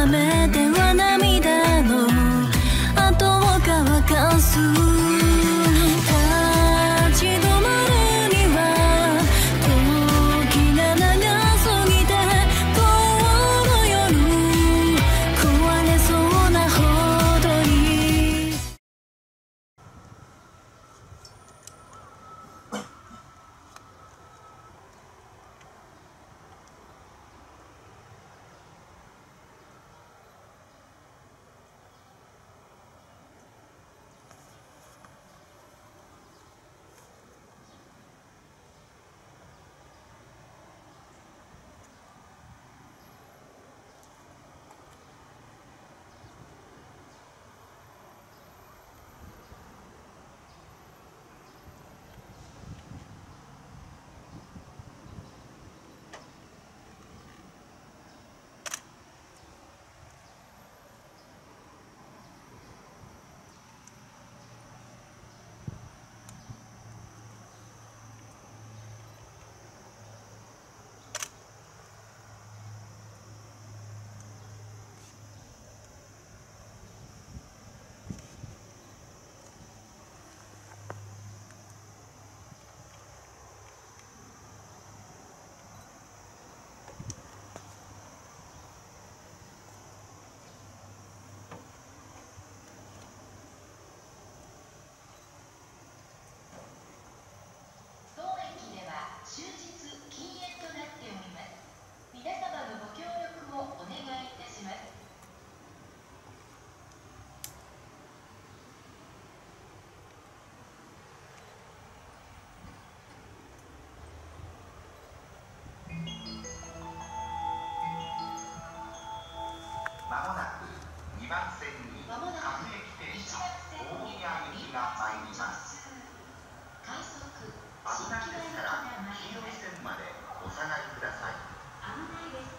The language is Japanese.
雨ではない番線に各駅停車。大宮行きがます快速。危ないですから黄色い線までお下がりください危ないです。